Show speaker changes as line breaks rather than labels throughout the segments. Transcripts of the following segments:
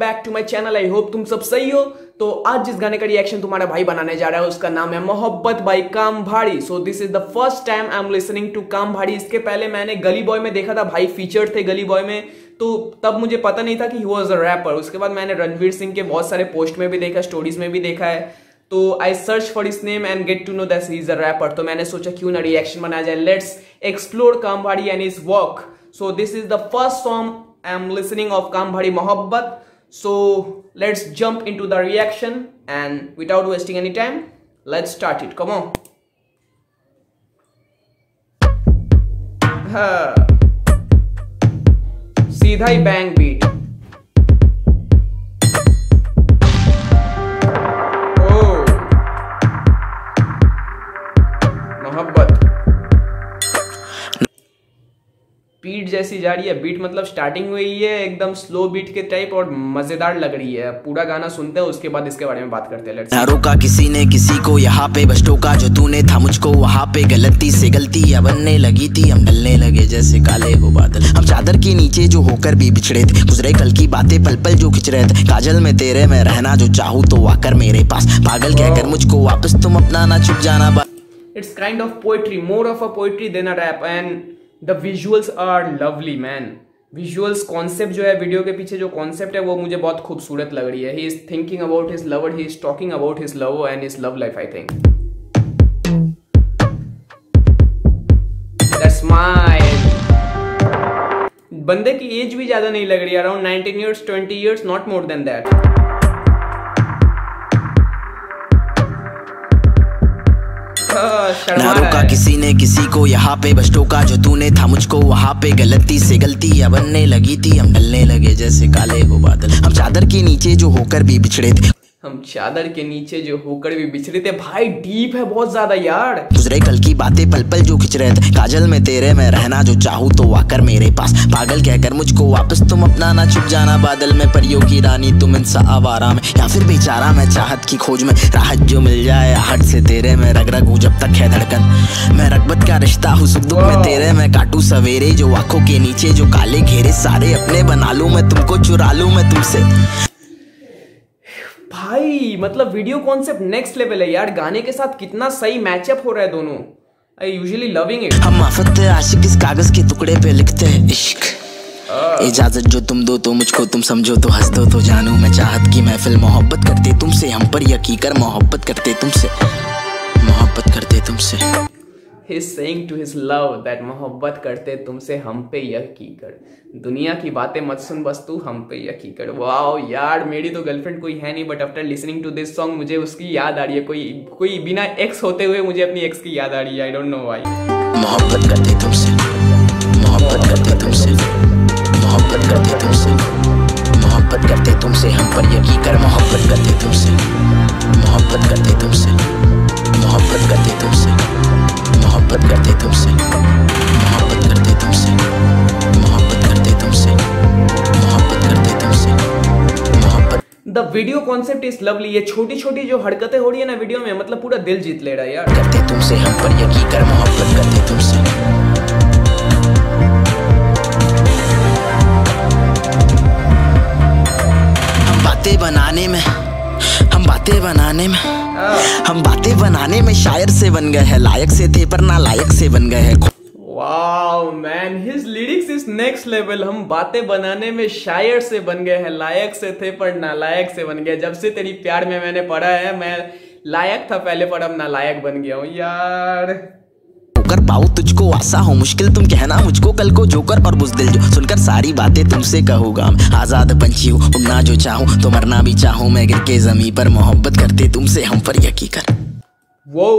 Back to my channel I hope तुम सब सही हो। तो आज जिस गाने का रिएक्शन तुम्हारा भाई बनाने जा रहा है, उसका नाम है मोहब्बत by Kaam Bhaari so this is the first time I am listening to Kaam Bhaari इसके पहले मैंने गली बॉय में देखा था, भाई फीचर थे गली बॉय में। तो तब मुझे पता नहीं था कि ही वॉज़ अ रैपर उसके बाद मैंने रणवीर सिंह के बहुत सारे पोस्ट में भी देखा स्टोरीज में भी देखा है। तो आई सर्च फॉर इस name and get to know that is a rapper तो मैंने सोचा, क्यों ना रिएक्शन बनाया जाए? Let's explore Kaam Bhaari and his work so this is the first song am listening of Kam Bhadi Mohabbat. So let's jump into the reaction and without wasting any time, let's start it. Come on. सीधा ही bang beat beat जैसी जा रही है beat मतलब starting हुई है एकदम slow beat के टाइप और मज़ेदार लग रही है। पूरा गाना सुनते हैं उसके बाद इसके बारे में बात करते हैं।
रोका किसी ने किसी को यहाँ पे बस टोका जो तूने था मुझको वहाँ पे गलती से गलती अब बनने लगी थी। हम डलने लगे जैसे काले हो बादल। हम चादर के नीचे जो होकर भी बिछड़े थे गुजरे कल की बातें पल पल जो खिंच रहे थे। काजल में तेरे में रहना जो चाहूँ तो आकर मेरे पास। पागल कहकर मुझको वापस तुम अपना ना छुप जाना।
It's kind of poetry more of a poetry than a rap and the visuals are lovely man visuals concept जो है वीडियो के पीछे जो कॉन्सेप्ट है, वो मुझे बहुत खूबसूरत लग रही है। He is thinking about his lover he is talking about his love and his love life I think बंदे की एज भी ज़्यादा नहीं लग रही around 19 years 20 years not more than that
ना रोका किसी ने किसी को यहाँ पे बस टोका जो तूने था मुझको वहाँ पे। गलती से गलती या बनने लगी थी हम ढलने लगे जैसे काले वो बादल। हम चादर के नीचे जो होकर भी बिछड़े थे।
हम चादर के नीचे जो होकर भी बिछड़े थे। भाई डीप है बहुत ज़्यादा यार।
गुजरे कल की बातें पल पल जो खिंच रहे थे। काजल में तेरे में रहना जो चाहू तो आकर मेरे पास। पागल कहकर मुझको वापस तुम अपना ना छुप जाना। बादल में परियों की रानी तुम इंसा आवारा में। या फिर बेचारा मैं चाहत की खोज में। राहत जो मिल जाए हट से तेरे में। रग रग जब तक है धड़कन। मैं रगबत का रिश्ता हूँ सुख दुख में तेरे में। काटू सवेरे जो आँखों के नीचे जो काले घेरे सारे अपने बना लू। मैं तुमको चुरा लू मैं तुमसे।
भाई मतलब वीडियो कॉन्सेप्ट नेक्स्ट लेवल है यार। गाने के साथ कितना सही मैचअप हो रहा है दोनों। आई यूजुअली लविंग इट
हम आफत आशिक इस कागज़ के टुकड़े पे लिखते हैं इश्क। इजाज़त जो तुम दो तो मुझको तुम समझो तो हंस दो तो जानू। मैं चाहत की महफिल मोहब्बत करते तुमसे हम पर यकीकर मोहब्बत करते तुमसे। मोहब्बत करते तुमसे।
He saying to his love that मोहब्बत करते तुमसे हम पे यकी कर। दुनिया की बातें मत सुन, बस तू हम पे यकी कर। वाओ यार, मेरी तो गर्लफ्रेंड कोई है नहीं but after listening to this song मुझे उसकी याद आ रही है। कोई कोई बिना एक्स होते हुए मुझे अपनी एक्स की याद आ रही है। आई डोंट नो व्हाई
मोहब्बत करते तुमसे। मोहब्बत करते तुमसे। मोहब्बत करते तुमसे। मोहब्बत करते तुमसे हम पर यकी कर। मोहब्बत करते तुमसे। मोहब्बत
वीडियो कॉन्सेप्ट इज़ लवली ये छोटी छोटी जो हरकतें हो रही है ना वीडियो में मतलब पूरा दिल जीत ले रहा है यार।
करते तुमसे हम पर यकीन कर मोहब्बत करते तुमसे। बातें बनाने में हम बातें बनाने में हम बातें बनाने में शायर से बन गए हैं लायक से थे पर ना लायक से बन गए हैं।
Wow man his lyrics is next level हम बातें बनाने में शायर से बन गए हैं लायक से थे पर नालायक से बन गए। जब से तेरी प्यार में मैंने पढ़ा है मैं लायक था पहले पर अब नालायक बन गया हूँ यार।
कर पाऊ तुझको आशा हो मुश्किल तुम कहना मुझको कल को जोकर और बुजदिल जो। सुनकर सारी बातें तुमसे कहूँगा आज़ाद पंछी हूँ उड़ना जो चाहूँ तो मरना भी चाहूँ। मैं गिर के जमी पर मोहब्बत करते तुमसे हम पर यकी कर।
वो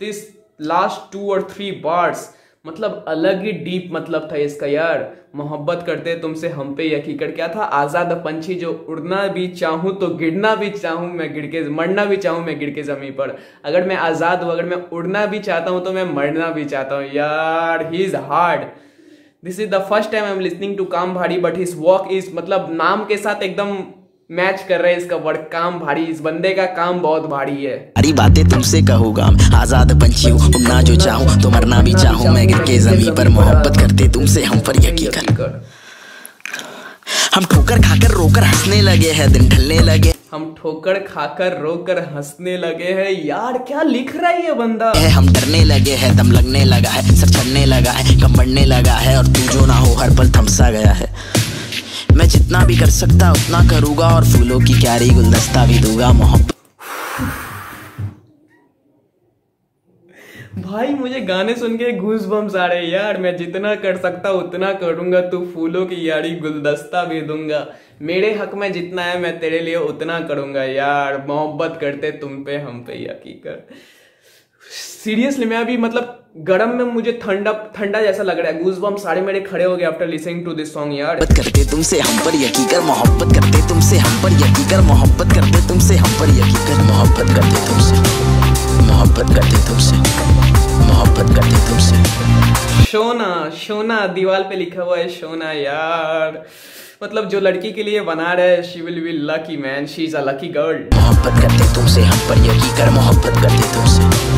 दिस लास्ट टू और थ्री बार्स मतलब अलग ही डीप मतलब था इसका, यार। मोहब्बत करते तुमसे हम पे यकीकत। क्या था? आज़ाद पंछी जो उड़ना भी चाहूँ तो गिरना भी चाहूँ मैं गिर के, मरना भी चाहूँ मैं गिर के ज़मीन पर। अगर मैं आज़ाद हूँ, अगर मैं उड़ना भी चाहता हूँ तो मैं मरना भी चाहता हूँ। यार he is hard this is the first time I am listening to Kaam Bhaari but his walk is मतलब नाम के साथ एकदम मैच कर रहे हैं इसका वर्ड काम भारी इस बंदे का काम बहुत भारी है।
अरे बातें तुमसे कहूँगा आज़ाद पंछी हूँ उड़ना जो चाहूँ तो मरना भी चाहूँ। मैं गिर के ज़मीन पर मोहब्बत करते तुमसे हम पर यकीन। कर हम ठोकर खाकर रोकर हंसने लगे हैं दिन ढलने लगे।
हम ठोकर खाकर रोकर हंसने लगे हैं। यार क्या लिख रहा है ये बंदा?
है हम डरने लगे हैं दम लगने लगा है सर चढ़ने लगा है कम बढ़ने लगा है और तू जो ना हो हर पल थमसा गया है। मैं जितना भी कर सकता उतना करूँगा और फूलों की क्यारी गुलदस्ता भी दूँगा, मोहब्बत।
भाई, मुझे गाने सुन के घूस बम्स आ रहे यार। मैं जितना कर सकता उतना करूँगा, तू फूलों की यारी गुलदस्ता भी दूँगा। मेरे हक में जितना है, मैं तेरे लिए उतना करूँगा यार। मोहब्बत करते तुम पे, हम पे हकीकत सीरियसली मैं अभी मतलब गरम में मुझे ठंडा ठंडा जैसा लग रहा है। गूज बम सारे मेरे खड़े हो गए after listening to this song यार।
करते तुमसे हम पर यकीन कर मोहब्बत करते तुमसे हम पर यकीन कर मोहब्बत करते तुमसे हम पर यकीन कर मोहब्बत करते तुमसे मोहब्बत करते तुमसे मोहब्बत करते तुमसे।
शोना शोना दीवार पे लिखा हुआ है शोना यार। मतलब जो लड़की के लिए बना रहे she will be lucky man she is a lucky girl
मोहब्बत करते तुमसे हम पर यकीन कर मोहब्बत करते तुमसे।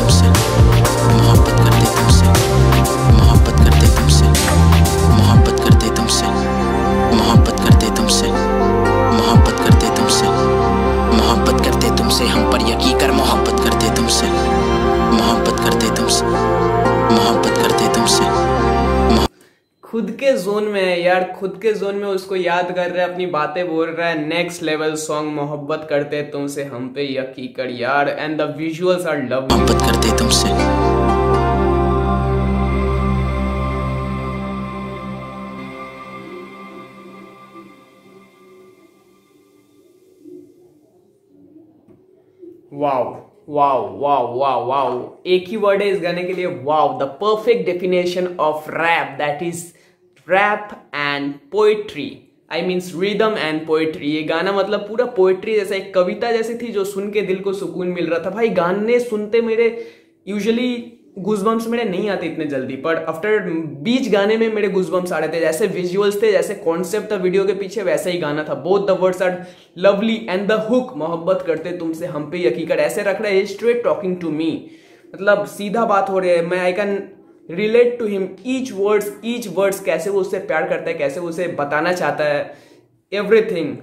खुद के जोन में है यार खुद के जोन में उसको याद कर रहा है अपनी बातें बोल रहा है नेक्स्ट लेवल सॉन्ग मोहब्बत करते तुमसे हम पे यकी कर यार and the visuals are love
मोहब्बत करते तुमसे।
Wow wow wow wow wow एक ही वर्ड है इस गाने के लिए wow the perfect definition of rap that is rap and poetry I means rhythm and poetry ये गाना मतलब पूरा पोइट्री जैसा एक कविता जैसी थी जो सुन के दिल को सुकून मिल रहा था। भाई, गाने सुनते मेरे यूजली गुजबम्स मेरे नहीं आते इतने जल्दी पर आफ्टर बीच गाने में मेरे गुजबम्स आ रहे थे। जैसे विजुअल्स थे, जैसे कॉन्सेप्ट था वीडियो के पीछे, वैसा ही गाना था। Both the words are lovely and the hook मोहब्बत करते तुमसे, हम पे यकीकत। ऐसे रख रहे हैं स्ट्रेट टॉकिंग टू मी मतलब सीधा बात हो रही है। मैं I can relate to him, each words each words कैसे वो उससे प्यार करता है, कैसे वो उसे बताना चाहता है everything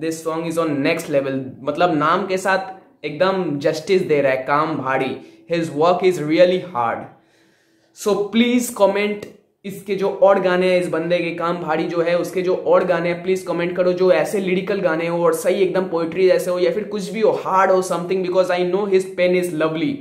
this song is on next level मतलब नाम के साथ एकदम जस्टिस दे रहा है, Kaam Bhaari his work is really hard so please comment इसके जो और गाने हैं, इस बंदे के काम भारी जो है, उसके जो और गाने हैं प्लीज़ कमेंट करो, जो ऐसे लिरिकल गाने हो और सही एकदम पोइट्री जैसे हो या फिर कुछ भी हो हार्ड हो something because I know his pain is lovely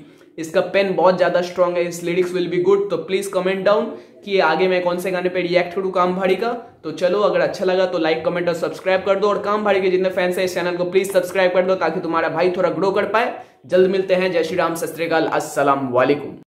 इसका पेन बहुत ज़्यादा स्ट्रॉन्ग है, इस लिरिक्स विल बी गुड तो प्लीज़ कमेंट डाउन कि आगे मैं कौन से गाने पे रिएक्ट करूँ काम भाड़ी का। तो चलो, अगर अच्छा लगा तो लाइक कमेंट और सब्सक्राइब कर दो, और काम भाड़ी के जितने फैंस हैं इस चैनल को प्लीज़ सब्सक्राइब कर दो ताकि तुम्हारा भाई थोड़ा ग्रो कर पाए। जल्द मिलते हैं। जय श्री राम सत्यकाल असलम वालेकुम।